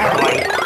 อร่อย